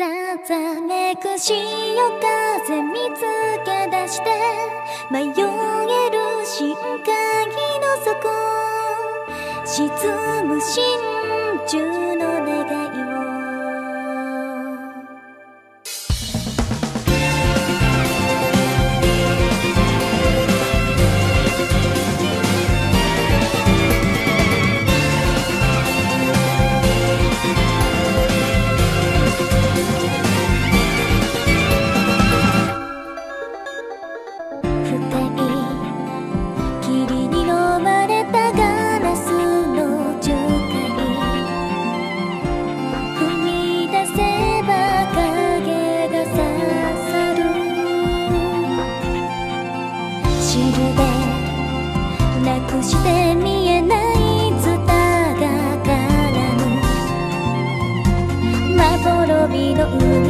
さざめく潮風見つけ出して迷える深海の底沈む真珠の願いを。なくしてみえないつたが絡むまぼろびの。海